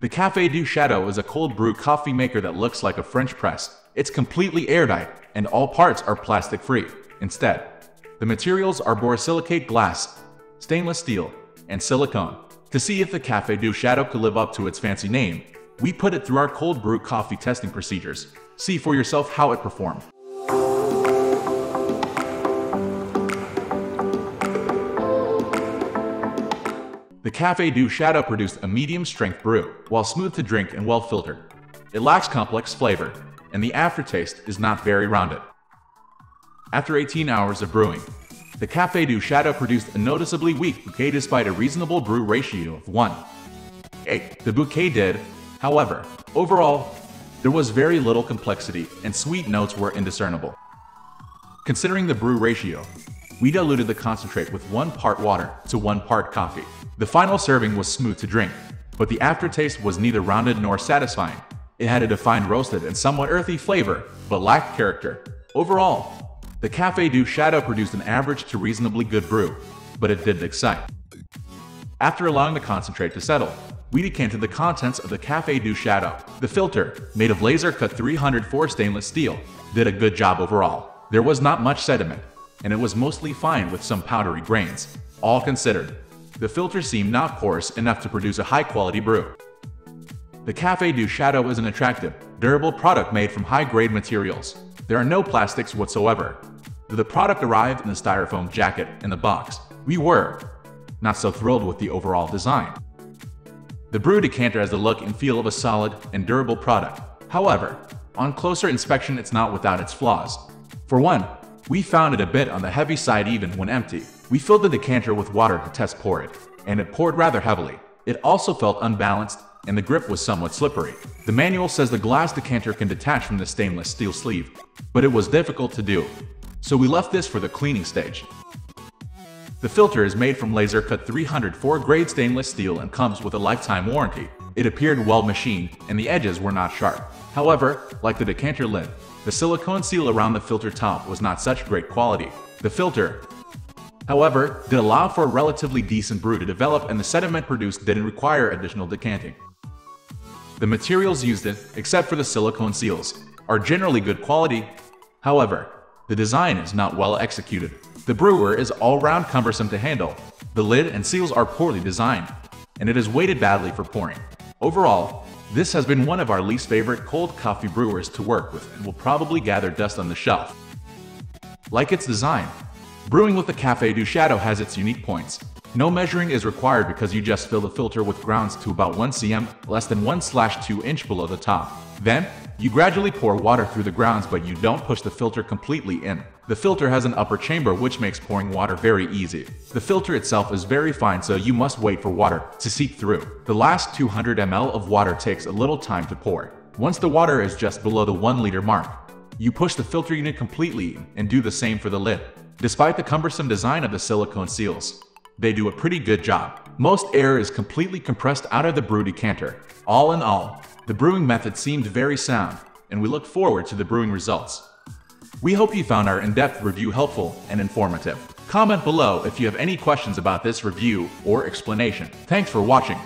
The Café du Chateau is a cold brew coffee maker that looks like a French press. It's completely airtight, and all parts are plastic free. Instead, the materials are borosilicate glass, stainless steel, and silicone. To see if the Café du Chateau could live up to its fancy name, we put it through our cold brew coffee testing procedures. See for yourself how it performed. The Café du Chateau produced a medium-strength brew, while smooth to drink and well-filtered. It lacks complex flavor, and the aftertaste is not very rounded. After 18 hours of brewing, the Café du Chateau produced a noticeably weak bouquet despite a reasonable brew ratio of 1. 8. The bouquet did, however, overall, there was very little complexity and sweet notes were indiscernible. Considering the brew ratio, we diluted the concentrate with 1 part water to 1 part coffee. The final serving was smooth to drink, but the aftertaste was neither rounded nor satisfying. It had a defined roasted and somewhat earthy flavor, but lacked character. Overall, the Café du Chateau produced an average to reasonably good brew, but it didn't excite. After allowing the concentrate to settle, we decanted the contents of the Café du Chateau. The filter, made of laser-cut 304 stainless steel, did a good job overall. There was not much sediment, and it was mostly fine with some powdery grains. All considered, the filter seemed not coarse enough to produce a high-quality brew. The Café du Chateau is an attractive, durable product made from high-grade materials. There are no plastics whatsoever. The product arrived in a styrofoam jacket in the box. We were not so thrilled with the overall design. The brew decanter has the look and feel of a solid and durable product. However, on closer inspection it's not without its flaws. For one, we found it a bit on the heavy side even when empty. We filled the decanter with water to test pour it, and it poured rather heavily. It also felt unbalanced, and the grip was somewhat slippery. The manual says the glass decanter can detach from the stainless steel sleeve, but it was difficult to do. So we left this for the cleaning stage. The filter is made from laser cut 304 grade stainless steel and comes with a lifetime warranty. It appeared well machined, and the edges were not sharp. However, like the decanter lid, the silicone seal around the filter top was not such great quality. The filter, however, did allow for a relatively decent brew to develop and the sediment produced didn't require additional decanting. The materials used in, except for the silicone seals, are generally good quality. However, the design is not well executed. The brewer is all-round cumbersome to handle. The lid and seals are poorly designed, and it is weighted badly for pouring. Overall, this has been one of our least favorite cold coffee brewers to work with and will probably gather dust on the shelf. Like its design, brewing with the Café du Chateau has its unique points. No measuring is required because you just fill the filter with grounds to about 1 cm, less than 1-2 inch below the top. Then, you gradually pour water through the grounds but you don't push the filter completely in. The filter has an upper chamber which makes pouring water very easy. The filter itself is very fine so you must wait for water to seep through. The last 200 ml of water takes a little time to pour. Once the water is just below the 1 liter mark, you push the filter unit completely and do the same for the lid. Despite the cumbersome design of the silicone seals, they do a pretty good job. Most air is completely compressed out of the brew decanter. All in all, the brewing method seemed very sound, and we look forward to the brewing results. We hope you found our in-depth review helpful and informative. Comment below if you have any questions about this review or explanation. Thanks for watching.